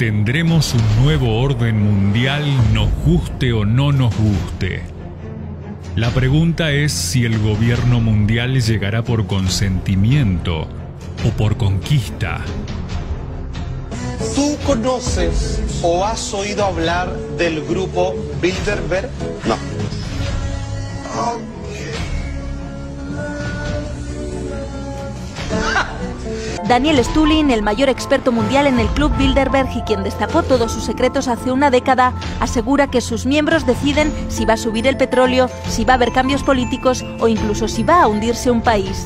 Tendremos un nuevo orden mundial, nos guste o no nos guste. La pregunta es si el gobierno mundial llegará por consentimiento o por conquista. ¿Tú conoces o has oído hablar del grupo Bilderberg? No. Daniel Stulin, el mayor experto mundial en el Club Bilderberg y quien destapó todos sus secretos hace una década, asegura que sus miembros deciden si va a subir el petróleo, si va a haber cambios políticos o incluso si va a hundirse un país.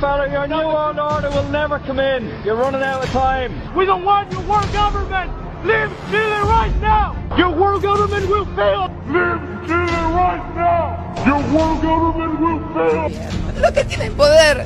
Rockefeller, your new world order will never come in. You're running out of time. We don't want your world government. Leave Chile right now. Your world government will fail. Leave Chile right now. Your world government will fail. Los que tienen poder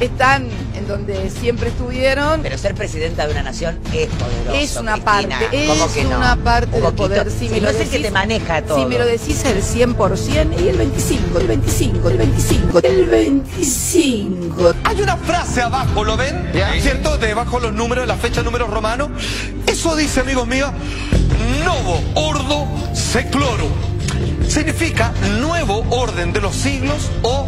están en donde siempre estuvieron. Pero ser presidenta de una nación es poderoso. Es una Cristina. parte, ¿Cómo es que no? una parte del poder. Si Sí, me no lo es el que te maneja todo. Si me lo decís el 100% y el 25, el 25, el 25, el 25. Hay una frase abajo, ¿lo ven? ¿Cierto? Debajo los números, la fecha, números romanos. Eso dice, amigos míos, novo ordo seclorum. Significa nuevo orden de los siglos o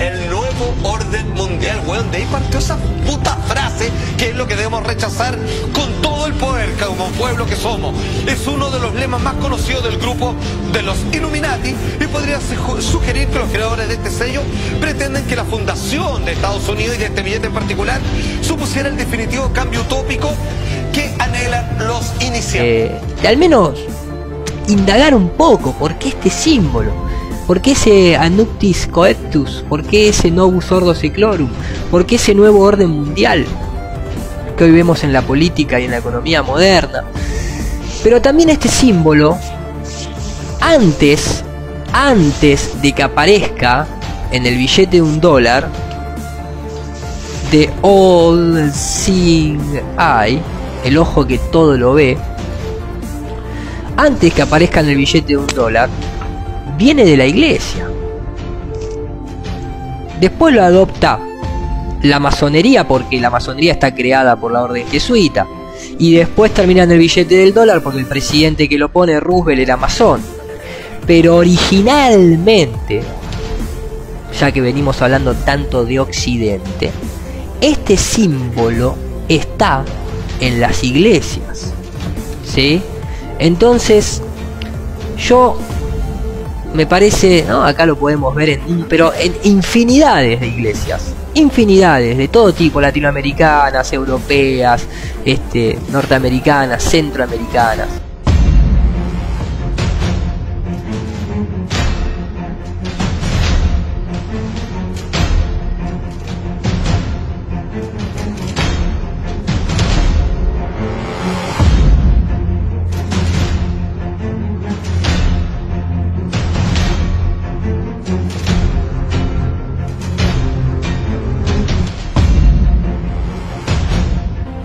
el nuevo orden mundial, weón. De ahí partió esa puta frase que es lo que debemos rechazar con todo el poder como pueblo que somos. Es uno de los lemas más conocidos del grupo de los Illuminati y podría su- sugerir que los creadores de este sello pretenden que la fundación de Estados Unidos y de este billete en particular supusiera el definitivo cambio utópico que anhelan los iniciados. eh, al menos indagar un poco por qué este símbolo, por qué ese Anuctis Coectus, por qué ese Novus Ordo Seclorum, por qué ese nuevo orden mundial que hoy vemos en la política y en la economía moderna. Pero también este símbolo, antes, antes de que aparezca en el billete de un dólar, de All Seeing Eye, el ojo que todo lo ve, antes que aparezca en el billete de un dólar, viene de la iglesia. Después lo adopta la masonería, porque la masonería está creada por la orden jesuita. Y después termina en el billete del dólar, porque el presidente que lo pone, Roosevelt, era masón. Pero originalmente, ya que venimos hablando tanto de Occidente, este símbolo está en las iglesias. ¿Sí? Entonces, yo me parece, ¿no? Acá lo podemos ver en pero en infinidades de iglesias, infinidades de todo tipo, latinoamericanas, europeas, este, norteamericanas, centroamericanas.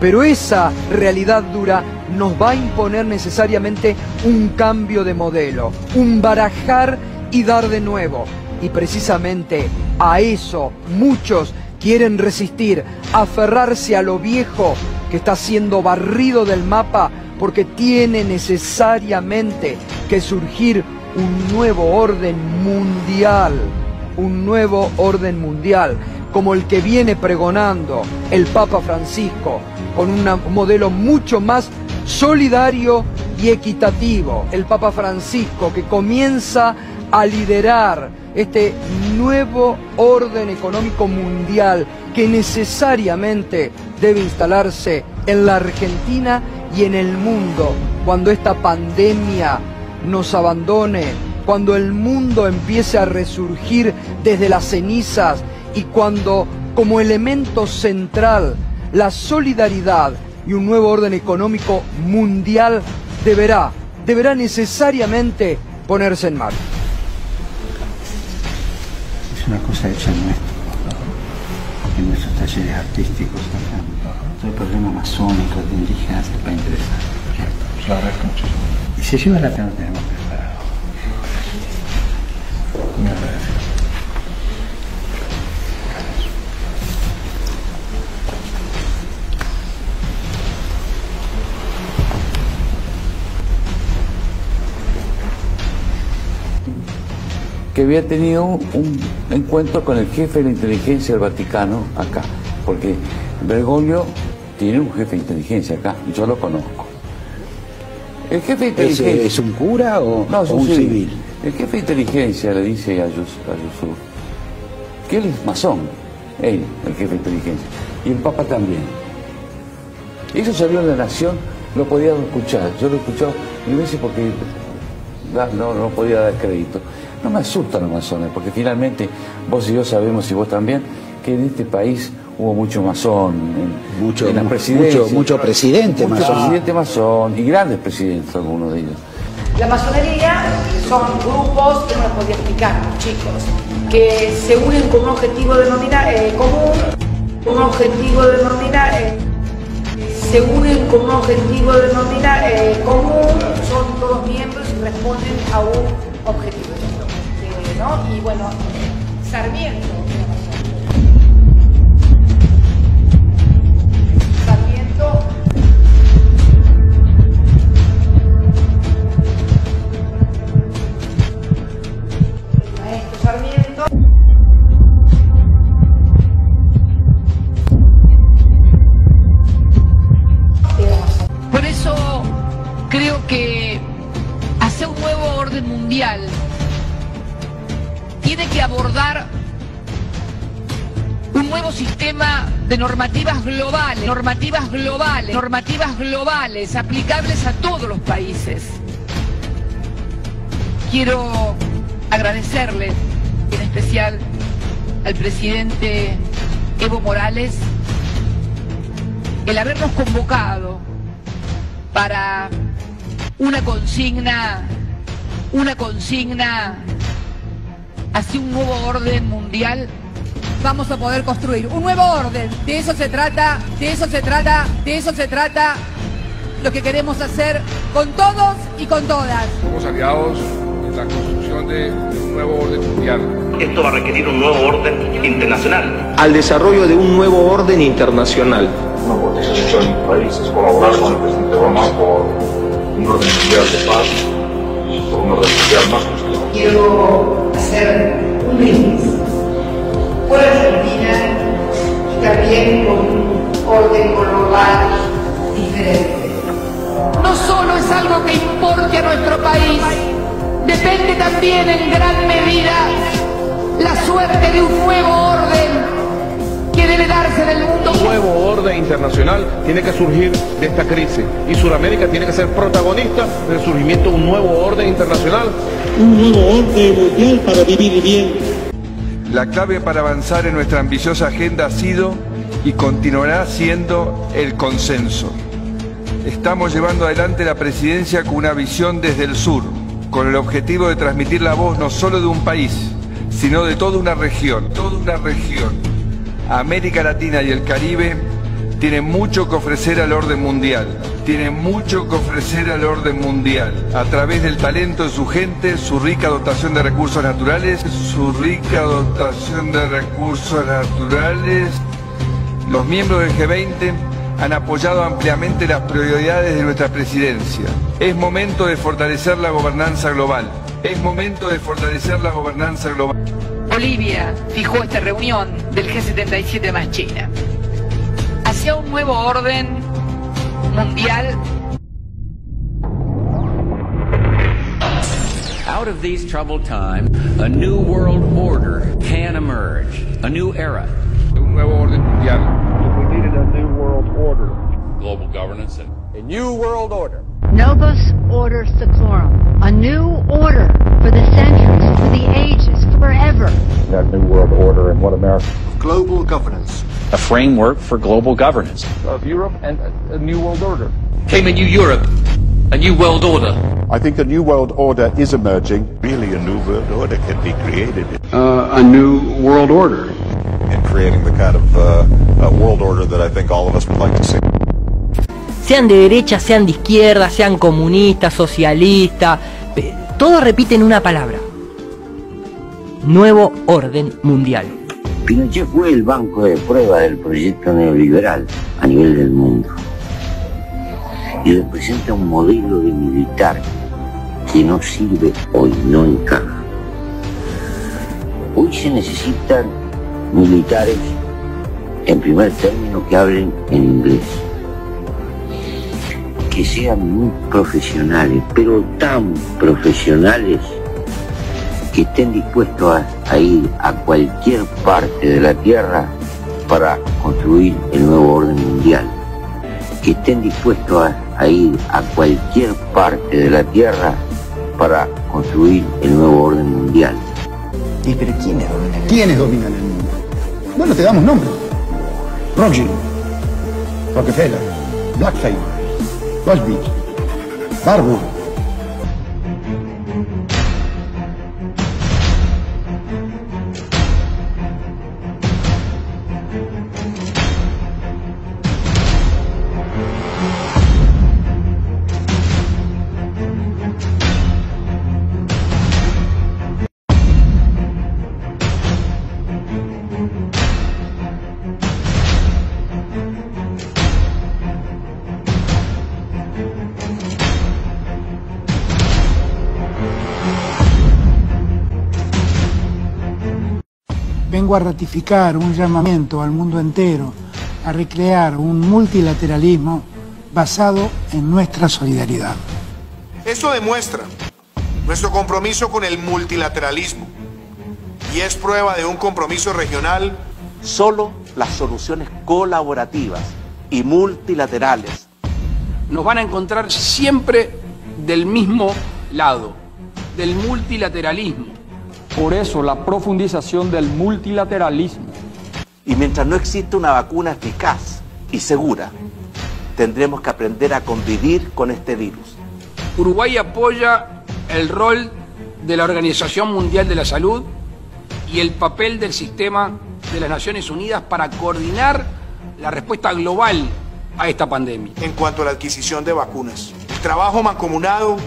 Pero esa realidad dura nos va a imponer necesariamente un cambio de modelo, un barajar y dar de nuevo. Y precisamente a eso muchos quieren resistir, aferrarse a lo viejo que está siendo barrido del mapa porque tiene necesariamente que surgir un nuevo orden mundial, un nuevo orden mundial como el que viene pregonando el Papa Francisco, con un modelo mucho más solidario y equitativo. El Papa Francisco que comienza a liderar este nuevo orden económico mundial que necesariamente debe instalarse en la Argentina y en el mundo cuando esta pandemia nos abandone, cuando el mundo empiece a resurgir desde las cenizas y cuando como elemento central la solidaridad y un nuevo orden económico mundial deberá, deberá necesariamente ponerse en marcha. Es una cosa hecha en nuestro, en nuestros talleres artísticos acá. Todo el problema masónico de indígenas les va a interesar. Y se lleva la que no tenemos que había tenido un encuentro con el jefe de la inteligencia del Vaticano acá, porque Bergoglio tiene un jefe de inteligencia acá, yo lo conozco. El jefe de ¿Es, inteligencia... es un cura o, No, es o un civil. civil? El jefe de inteligencia le dice a, Yus, a Yusuf que él es masón, él, el jefe de inteligencia, y el Papa también. Eso salió en La Nación, lo podía escuchar, yo lo he escuchado mil veces porque no, no podía dar crédito. No me asustan los masones, porque finalmente vos y yo sabemos, y vos también, que en este país hubo mucho masón en, Mucho- en la presidencia. mucho- mucho presidente Mucho masón. presidente masón, y grandes presidentes algunos de ellos. La masonería son grupos, que no les podía explicar, chicos, que se unen con un objetivo denominado común, un objetivo denominado, se unen con un objetivo denominado común, son todos miembros y responden a un objetivo. Y bueno. Sarmiento normativas globales aplicables a todos los países. Quiero agradecerle en especial al presidente Evo Morales el habernos convocado para una consigna, una consigna hacia un nuevo orden mundial. Vamos a poder construir un nuevo orden. De eso se trata, de eso se trata, de eso se trata lo que queremos hacer con todos y con todas. Somos aliados en la construcción de un nuevo orden mundial. Esto va a requerir un nuevo orden internacional. al desarrollo de un nuevo orden internacional. Una de países, colaborar con el presidente Obama por un orden mundial de paz y por un orden mundial más justo. Quiero hacer un brindis por Argentina y también con un orden global diferente. No solo es algo que importe a nuestro país, depende también en gran medida la suerte de un nuevo orden que debe darse en el mundo. Un nuevo orden internacional tiene que surgir de esta crisis y Sudamérica tiene que ser protagonista del surgimiento de un nuevo orden internacional. Un nuevo orden mundial para vivir bien. La clave para avanzar en nuestra ambiciosa agenda ha sido y continuará siendo el consenso. Estamos llevando adelante la presidencia con una visión desde el sur, con el objetivo de transmitir la voz no solo de un país, sino de toda una región, toda una región. América Latina y el Caribe tienen mucho que ofrecer al orden mundial, tienen mucho que ofrecer al orden mundial, a través del talento de su gente, su rica dotación de recursos naturales, su rica dotación de recursos naturales. Los miembros del G20 han apoyado ampliamente las prioridades de nuestra presidencia. Es momento de fortalecer la gobernanza global. Es momento de fortalecer la gobernanza global. Bolivia fijó esta reunión del G77 más China hacia un nuevo orden mundial. Out of these troubled times, a new world order can emerge, a new era. Un nuevo orden mundial. We needed a new world order. Global governance. And a new world order. Novus Order Seclorum. A new order for the centuries, for the ages, forever. That new world order and what America. Global governance. A framework for global governance. Of Europe and a new world order. Came a new Europe, a new world order. I think a new world order is emerging. Really, a new world order can be created. Uh, a new world order. And creating the kind of uh, uh, world order that I think all of us would like to see. Sean de derecha, sean de izquierda, sean comunistas, socialistas, todos repiten una palabra. Nuevo orden mundial. Pinochet fue el banco de prueba del proyecto neoliberal a nivel del mundo y representa un modelo de militar que no sirve hoy, no encaja. Hoy se necesitan militares, en primer término, que hablen en inglés, que sean muy profesionales, pero tan profesionales que estén dispuestos a, a, ir a cualquier parte de la Tierra para construir el nuevo orden mundial, que estén dispuestos a, a ir a cualquier parte de la Tierra para construir el nuevo orden mundial. ¿Y pero quiénes dominan? ¿Quiénes dominan el mundo? Bueno, te damos nombres. Rothschild, Rockefeller, Blackfein, Auschwitz, Barbour. Vengo a ratificar un llamamiento al mundo entero a recrear un multilateralismo basado en nuestra solidaridad. Esto demuestra nuestro compromiso con el multilateralismo y es prueba de un compromiso regional. Solo las soluciones colaborativas y multilaterales nos van a encontrar siempre del mismo lado, del multilateralismo. Por eso la profundización del multilateralismo. Y mientras no existe una vacuna eficaz y segura, tendremos que aprender a convivir con este virus. Uruguay apoya el rol de la Organización Mundial de la Salud y el papel del sistema de las Naciones Unidas para coordinar la respuesta global a esta pandemia. En cuanto a la adquisición de vacunas, el trabajo mancomunado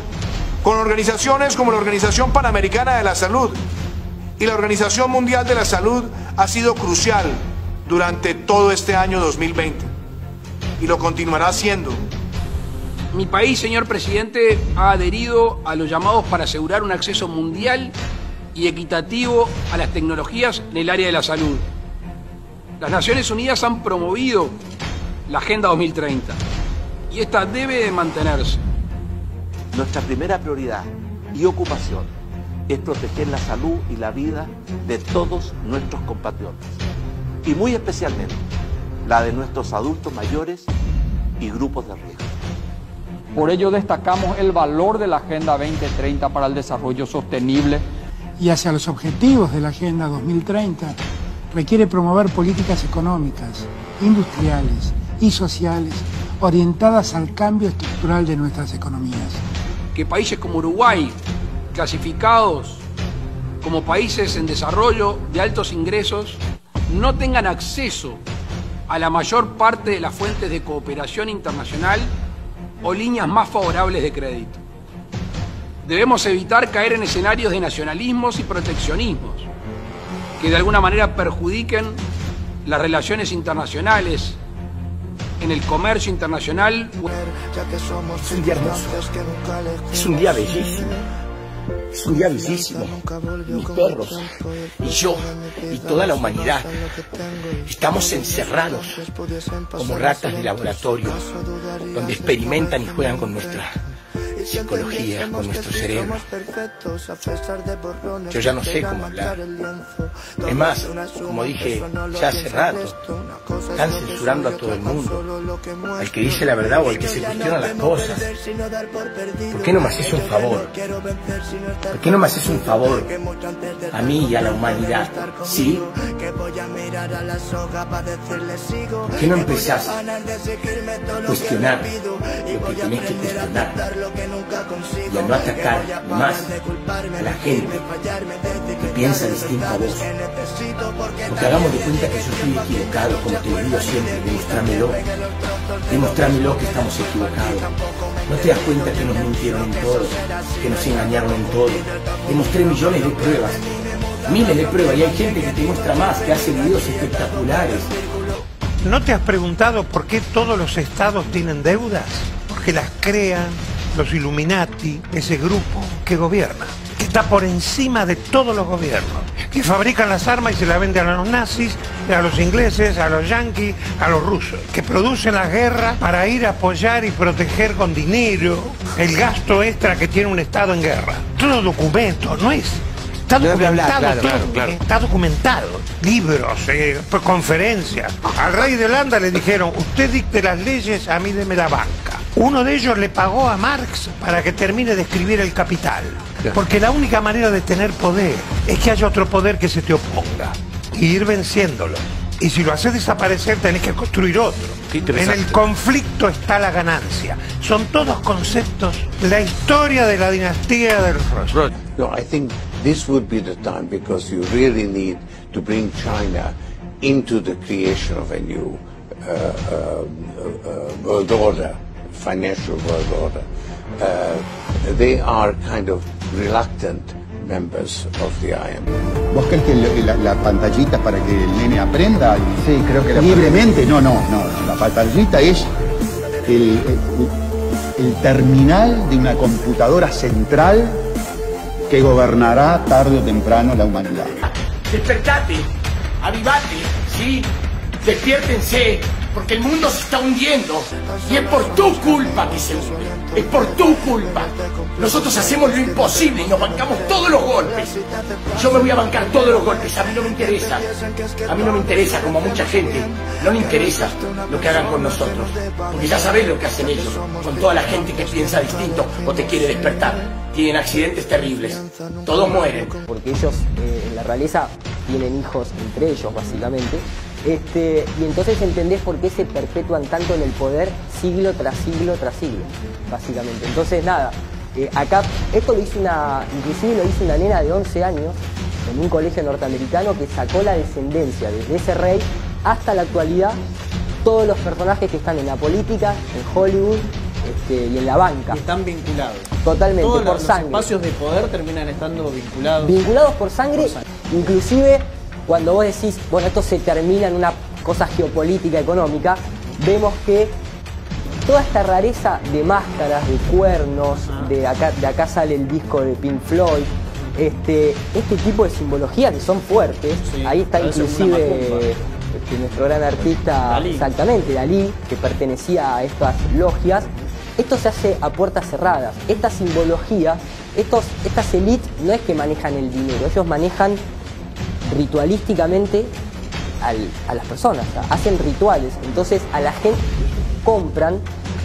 con organizaciones como la Organización Panamericana de la Salud y la Organización Mundial de la Salud ha sido crucial durante todo este año 2020 y lo continuará siendo. Mi país, señor presidente, ha adherido a los llamados para asegurar un acceso mundial y equitativo a las tecnologías en el área de la salud. Las Naciones Unidas han promovido la Agenda 2030 y esta debe de mantenerse. Nuestra primera prioridad y ocupación es proteger la salud y la vida de todos nuestros compatriotas y muy especialmente la de nuestros adultos mayores y grupos de riesgo. Por ello destacamos el valor de la Agenda 2030 para el desarrollo sostenible. Y hacia los objetivos de la Agenda 2030 requiere promover políticas económicas, industriales y sociales orientadas al cambio estructural de nuestras economías. Que países como Uruguay, clasificados como países en desarrollo de altos ingresos, no tengan acceso a la mayor parte de las fuentes de cooperación internacional o líneas más favorables de crédito. Debemos evitar caer en escenarios de nacionalismos y proteccionismos que de alguna manera perjudiquen las relaciones internacionales en el comercio internacional. Es un día hermoso, es un día bellísimo. Es un día bellísimo. Mis perros y yo y toda la humanidad estamos encerrados como ratas de laboratorio donde experimentan y juegan con nuestra psicología, con nuestro cerebro. Yo ya no sé cómo hablar. Es más, como dije ya hace rato, están censurando a todo el mundo. Al que dice la verdad o al que se cuestiona las cosas. ¿Por qué no me haces un favor? ¿Por qué no me haces un favor a mí y a la humanidad? ¿Sí? ¿Por qué no empezás a cuestionar lo que tenés que cuestionar y no atacar más a la gente que piensa distinto a vos? Porque hagamos de cuenta que yo estoy equivocado, como te lo digo siempre, demostrámelo. Demostrámelo que estamos equivocados. ¿No te das cuenta que nos mintieron en todo? Que nos engañaron en todo. Demostré millones de pruebas. Miles de pruebas y hay gente que te muestra más, que hace videos espectaculares. ¿No te has preguntado por qué todos los estados tienen deudas? Porque las crean los Illuminati, ese grupo que gobierna, que está por encima de todos los gobiernos, que fabrican las armas y se las venden a los nazis, a los ingleses, a los yanquis, a los rusos, que producen las guerras para ir a apoyar y proteger con dinero el gasto extra que tiene un estado en guerra. Todo documento, no es Está documentado, está documentado. Libros, eh, conferencias. Al rey de Holanda le dijeron, usted dicte las leyes, a mí deme la banca. Uno de ellos le pagó a Marx para que termine de escribir El Capital. Porque la única manera de tener poder es que haya otro poder que se te oponga. Y ir venciéndolo. Y si lo haces desaparecer, tenés que construir otro. En el conflicto está la ganancia. Son todos conceptos. La historia de la dinastía del Ross. No, I think this would be the time because you really need to bring China into the creation of a new uh, uh, uh, world order, financial world order. Uh, they are kind of reluctant members of the IMF. ¿Vos crees que la, la, pantallita para que el nene aprenda sí, creo que libremente? No, no, no. La pantallita es el, el, el terminal de una computadora central que gobernará tarde o temprano la humanidad. Despertate, avivate, ¿sí? Despiértense, porque el mundo se está hundiendo y es por tu culpa que se hunde, es por tu culpa. Nosotros hacemos lo imposible y nos bancamos todos los golpes. Yo me voy a bancar todos los golpes, a mí no me interesa. A mí no me interesa, como a mucha gente, no me interesa lo que hagan con nosotros. Porque ya sabés lo que hacen ellos, con toda la gente que piensa distinto o te quiere despertar. Tienen accidentes terribles, todos mueren. Porque ellos eh, en la realeza tienen hijos entre ellos, básicamente. Este, y entonces entendés por qué se perpetúan tanto en el poder siglo tras siglo tras siglo, básicamente. Entonces, nada, eh, acá, esto lo hizo una, inclusive lo hizo una nena de 11 años en un colegio norteamericano que sacó la descendencia desde ese rey hasta la actualidad, todos los personajes que están en la política, en Hollywood este, y en la banca. están vinculados. Totalmente, Todos por los sangre. espacios de poder terminan estando vinculados. Vinculados por sangre, inclusive cuando vos decís, bueno, esto se termina en una cosa geopolítica, económica, vemos que toda esta rareza de máscaras, de cuernos, de acá, de acá sale el disco de Pink Floyd, este, este tipo de simbología que son fuertes, ahí está inclusive este, nuestro gran artista, Dalí. exactamente, Dalí, que pertenecía a estas logias, esto se hace a puertas cerradas. Esta simbología, estos, estas élites no es que manejan el dinero, ellos manejan ritualísticamente al- a las personas, hacen rituales, entonces a la gente compran,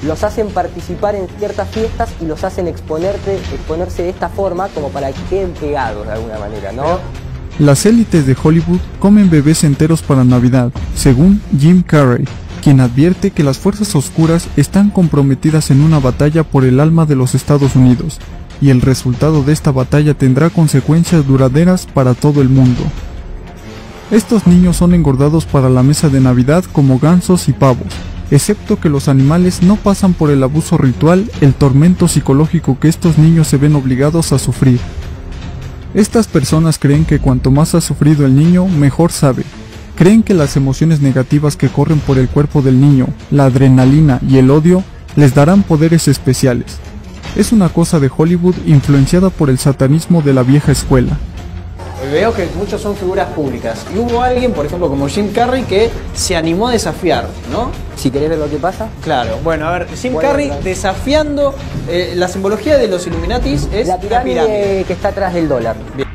los hacen participar en ciertas fiestas y los hacen exponerse de esta forma como para que queden pegados de alguna manera, ¿no? Las élites de Hollywood comen bebés enteros para Navidad, según Jim Carrey, quien advierte que las fuerzas oscuras están comprometidas en una batalla por el alma de los Estados Unidos, y el resultado de esta batalla tendrá consecuencias duraderas para todo el mundo. Estos niños son engordados para la mesa de Navidad como gansos y pavos, excepto que los animales no pasan por el abuso ritual, el tormento psicológico que estos niños se ven obligados a sufrir. Estas personas creen que cuanto más ha sufrido el niño, mejor sabe. Creen que las emociones negativas que corren por el cuerpo del niño, la adrenalina y el odio, les darán poderes especiales. Es una cosa de Hollywood influenciada por el satanismo de la vieja escuela. Veo que muchos son figuras públicas. Y hubo alguien, por ejemplo, como Jim Carrey, que se animó a desafiar, ¿no? Si querés ver lo que pasa. Claro, bueno, a ver, Jim Carrey desafiando eh, la simbología de los Illuminatis es La pirámide que está atrás del dólar. Is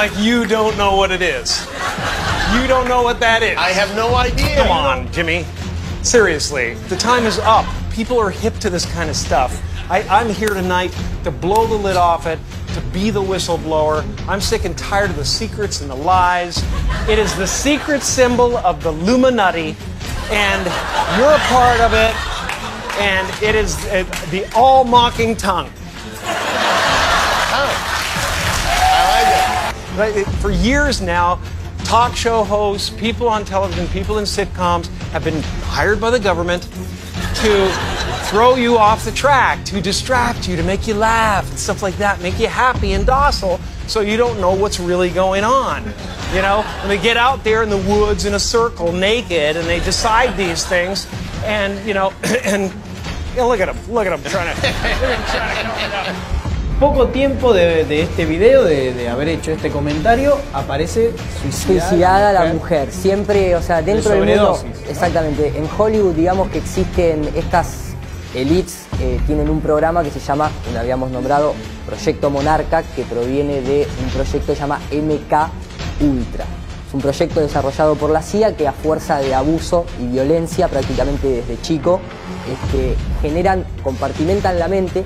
like you don't know what it is. You don't know what that is. I have no idea. Come on, Jimmy. Seriously, the time is up. People are hip to this kind of stuff. I, I'm here tonight to blow the lid off it, to be the whistleblower. I'm sick and tired of the secrets and the lies. It is the secret symbol of the Illuminati, and you're a part of it, and it is the all mocking tongue. Right, it- For years now, talk show hosts, people on television, people in sitcoms have been hired by the government to throw you off the track, to distract you, to make you laugh and stuff like that, make you happy and docile so you don't know what's really going on. You know, and they get out there in the woods in a circle naked and they decide these things and, you know, and you know, look at them, look at them trying to, trying to come down. Poco tiempo de, de este video, de, de haber hecho este comentario, aparece suicidada, Suicidada la mujer. Siempre, o sea, dentro del mundo. Exactamente. En Hollywood, digamos que existen estas elites, eh, tienen un programa que se llama, lo habíamos nombrado, Proyecto Monarca, que proviene de un proyecto que se llama MK Ultra. Es un proyecto desarrollado por la CIA que a fuerza de abuso y violencia, prácticamente desde chico, este, generan, compartimentan la mente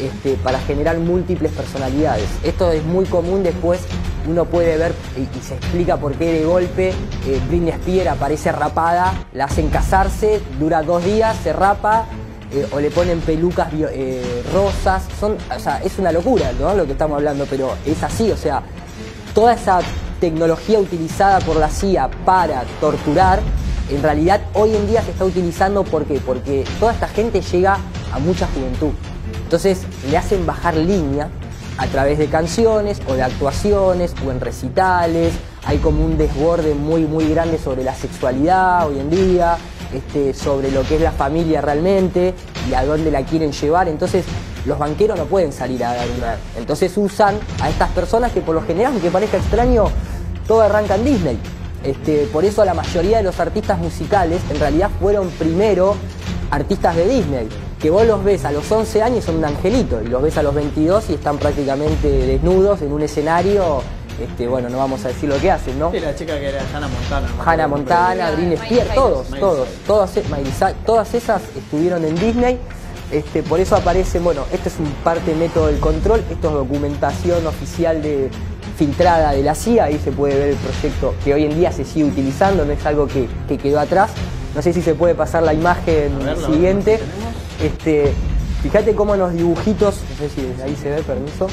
este, para generar múltiples personalidades. Esto es muy común después, uno puede ver y, se explica por qué de golpe eh, Britney Spears aparece rapada, la hacen casarse, dura dos días, se rapa eh, o le ponen pelucas eh, rosas. Es una locura ¿no? lo que estamos hablando, pero es así, o sea, toda esa tecnología utilizada por la CIA para torturar, en realidad hoy en día se está utilizando ¿por qué? porque toda esta gente llega a mucha juventud. Entonces le hacen bajar línea a través de canciones o de actuaciones o en recitales. Hay como un desborde muy muy grande sobre la sexualidad hoy en día, este, sobre lo que es la familia realmente y a dónde la quieren llevar. Entonces los banqueros no pueden salir a dar una. Entonces usan a estas personas que por lo general, aunque parezca extraño, todo arranca en Disney. Este, por eso la mayoría de los artistas musicales en realidad fueron primero artistas de Disney. Que vos los ves a los 11 años y son un angelito, y los ves a los 22 y están prácticamente desnudos en un escenario. Este, bueno, no vamos a decir lo que hacen, ¿no? Sí, la chica que era Hannah Montana. ¿no? Hannah Montana, Britney Spears, todos, Miley todos, todas, todas esas estuvieron en Disney. Este, por eso aparece, bueno, este es un parte método del control, esto es documentación oficial de filtrada de la CIA, ahí se puede ver el proyecto que hoy en día se sigue utilizando, no es algo que, que quedó atrás. No sé si se puede pasar la imagen la siguiente. Este, fíjate cómo en los dibujitos, no sé si ahí se ve, permiso,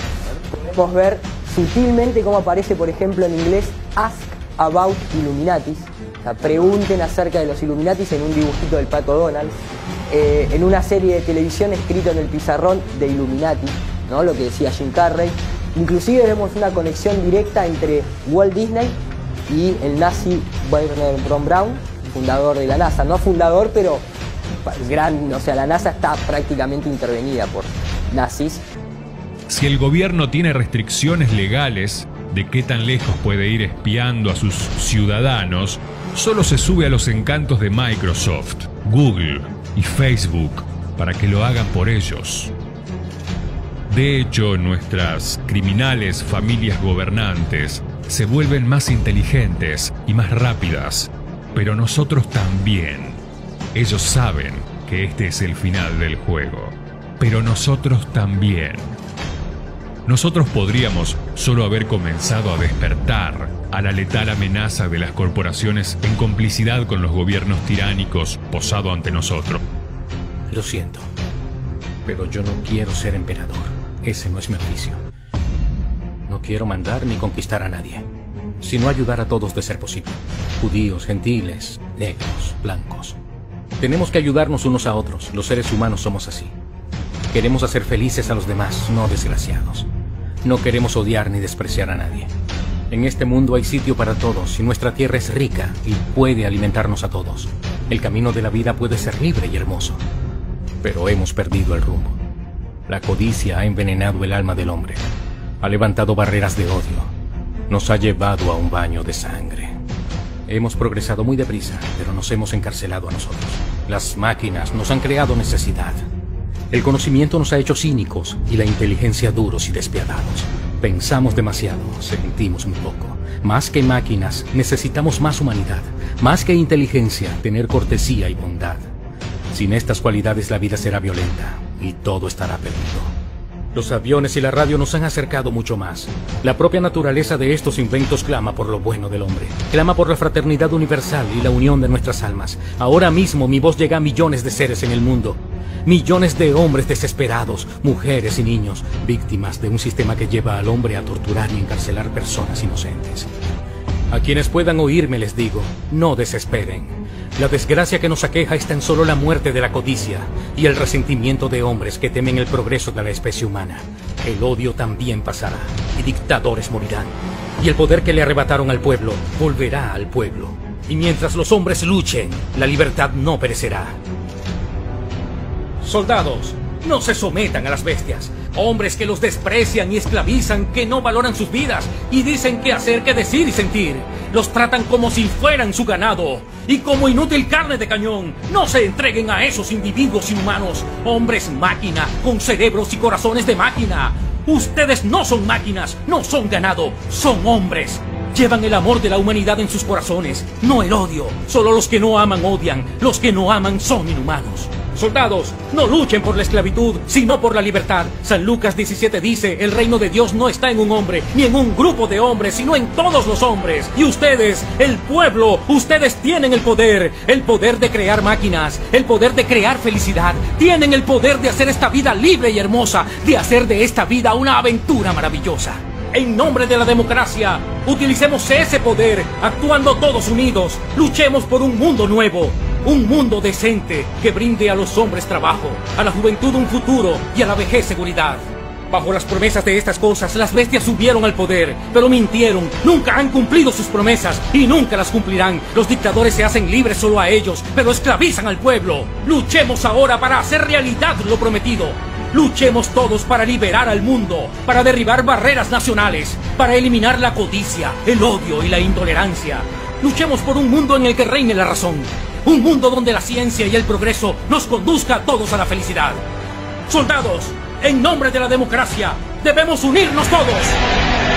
podemos ver sutilmente cómo aparece, por ejemplo, en inglés, Ask About Illuminatis. O sea, pregunten acerca de los Illuminatis en un dibujito del pato Donald. Eh, en una serie de televisión escrito en el pizarrón de Illuminati, ¿no? lo que decía Jim Carrey. Inclusive vemos una conexión directa entre Walt Disney y el nazi Werner von Braun, fundador de la NASA. No fundador, pero gran, o sea, la NASA está prácticamente intervenida por nazis. Si el gobierno tiene restricciones legales de qué tan lejos puede ir espiando a sus ciudadanos, solo se sube a los encantos de Microsoft, Google y Facebook para que lo hagan por ellos. De hecho, nuestras criminales familias gobernantes se vuelven más inteligentes y más rápidas, pero nosotros también. Ellos saben que este es el final del juego, pero nosotros también. Nosotros podríamos solo haber comenzado a despertar a la letal amenaza de las corporaciones en complicidad con los gobiernos tiránicos posado ante nosotros. Lo siento, pero yo no quiero ser emperador. Ese no es mi oficio. No quiero mandar ni conquistar a nadie, sino ayudar a todos de ser posible. Judíos, gentiles, negros, blancos. Tenemos que ayudarnos unos a otros. Los seres humanos somos así. Queremos hacer felices a los demás, no desgraciados. No queremos odiar ni despreciar a nadie. En este mundo hay sitio para todos y nuestra tierra es rica y puede alimentarnos a todos. El camino de la vida puede ser libre y hermoso. Pero hemos perdido el rumbo. La codicia ha envenenado el alma del hombre. Ha levantado barreras de odio. Nos ha llevado a un baño de sangre. Hemos progresado muy deprisa, pero nos hemos encarcelado a nosotros. Las máquinas nos han creado necesidad. El conocimiento nos ha hecho cínicos y la inteligencia duros y despiadados. Pensamos demasiado, sentimos muy poco. Más que máquinas, necesitamos más humanidad. Más que inteligencia, tener cortesía y bondad. Sin estas cualidades la vida será violenta y todo estará perdido. Los aviones y la radio nos han acercado mucho más. La propia naturaleza de estos inventos clama por lo bueno del hombre. Clama por la fraternidad universal y la unión de nuestras almas. Ahora mismo mi voz llega a millones de seres en el mundo. Millones de hombres desesperados, mujeres y niños, víctimas de un sistema que lleva al hombre a torturar y encarcelar personas inocentes. A quienes puedan oírme les digo, no desesperen. La desgracia que nos aqueja es tan solo la muerte de la codicia y el resentimiento de hombres que temen el progreso de la especie humana. El odio también pasará y dictadores morirán. Y el poder que le arrebataron al pueblo volverá al pueblo. Y mientras los hombres luchen, la libertad no perecerá. Soldados, no se sometan a las bestias. Hombres que los desprecian y esclavizan, que no valoran sus vidas y dicen qué hacer, qué decir y sentir. Los tratan como si fueran su ganado y como inútil carne de cañón. No se entreguen a esos individuos inhumanos. Hombres máquina, con cerebros y corazones de máquina. Ustedes no son máquinas, no son ganado, son hombres. Llevan el amor de la humanidad en sus corazones, no el odio. Solo los que no aman odian, los que no aman son inhumanos. Soldados, no luchen por la esclavitud, sino por la libertad. San Lucas 17 dice, el reino de Dios no está en un hombre, ni en un grupo de hombres, sino en todos los hombres. Y ustedes, el pueblo, ustedes tienen el poder, el poder de crear máquinas, el poder de crear felicidad. Tienen el poder de hacer esta vida libre y hermosa, de hacer de esta vida una aventura maravillosa. En nombre de la democracia, utilicemos ese poder, actuando todos unidos. Luchemos por un mundo nuevo, un mundo decente que brinde a los hombres trabajo, a la juventud un futuro y a la vejez seguridad. Bajo las promesas de estas cosas, las bestias subieron al poder, pero mintieron, nunca han cumplido sus promesas y nunca las cumplirán. Los dictadores se hacen libres solo a ellos, pero esclavizan al pueblo. Luchemos ahora para hacer realidad lo prometido. Luchemos todos para liberar al mundo, para derribar barreras nacionales, para eliminar la codicia, el odio y la intolerancia. Luchemos por un mundo en el que reine la razón, un mundo donde la ciencia y el progreso nos conduzca a todos a la felicidad. Soldados, en nombre de la democracia, debemos unirnos todos.